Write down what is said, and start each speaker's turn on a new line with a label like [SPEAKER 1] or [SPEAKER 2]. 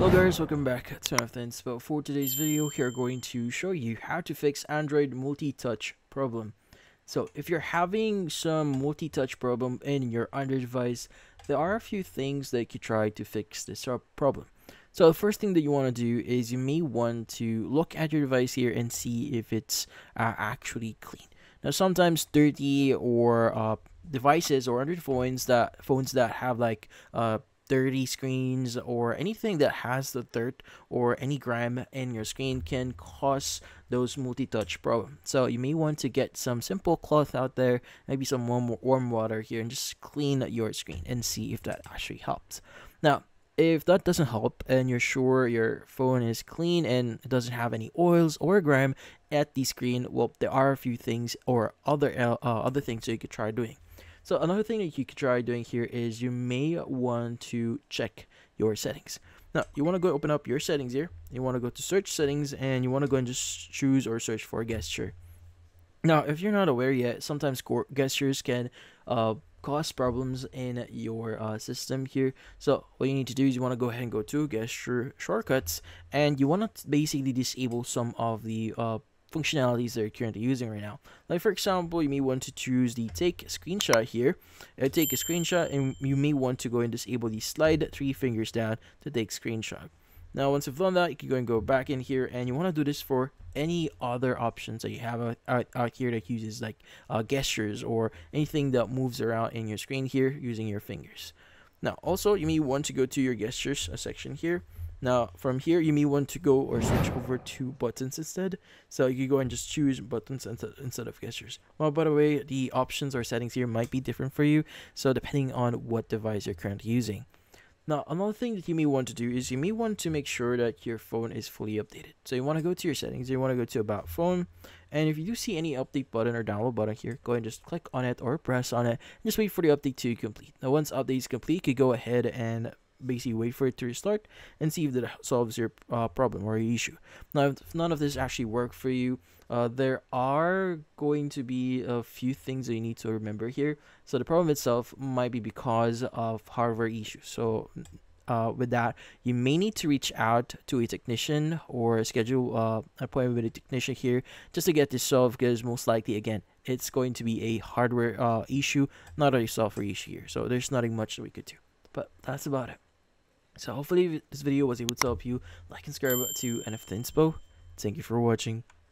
[SPEAKER 1] Hello guys, welcome back to another inspo. For today's video, we are going to show you how to fix Android multi-touch problem. So if you're having some multi-touch problem in your Android device, there are a few things that you try to fix this problem. So the first thing that you want to do is you may want to look at your device here and see if it's uh, actually clean. Now sometimes dirty or uh, devices or Android phones that phones that have like uh, dirty screens or anything that has the dirt or any grime in your screen can cause those multi-touch problems. So you may want to get some simple cloth out there, maybe some warm, warm water here and just clean your screen and see if that actually helps. Now, if that doesn't help and you're sure your phone is clean and it doesn't have any oils or grime at the screen, well, there are a few things or other uh, other things that you could try doing. So another thing that you could try doing here is you may want to check your settings. Now, you want to go open up your settings here. You want to go to search settings and you want to go and just choose or search for gesture. Now, if you're not aware yet, sometimes gestures can uh, cause problems in your uh, system here. So what you need to do is you want to go ahead and go to gesture shortcuts and you want to basically disable some of the uh, functionalities that you're currently using right now. Like for example, you may want to choose the take screenshot here. Uh, take a screenshot and you may want to go and disable the slide three fingers down to take screenshot. Now once you've done that, you can go and go back in here and you want to do this for any other options that you have out, out here that uses like uh, gestures or anything that moves around in your screen here using your fingers. Now also you may want to go to your gestures section here now, from here, you may want to go or switch over to buttons instead. So you go and just choose buttons instead of gestures. Well, by the way, the options or settings here might be different for you. So depending on what device you're currently using. Now, another thing that you may want to do is you may want to make sure that your phone is fully updated. So you want to go to your settings, you want to go to about phone, and if you do see any update button or download button here, go and just click on it or press on it, and just wait for the update to complete. Now, once update is complete, you go ahead and basically wait for it to restart and see if that solves your uh, problem or your issue. Now, if none of this actually worked for you, uh, there are going to be a few things that you need to remember here. So the problem itself might be because of hardware issues. So uh, with that, you may need to reach out to a technician or schedule uh, an appointment with a technician here just to get this solved because most likely, again, it's going to be a hardware uh, issue, not a software issue here. So there's nothing much that we could do. But that's about it. So hopefully this video was able to help you. Like and subscribe to NFT Inspo. Thank you for watching.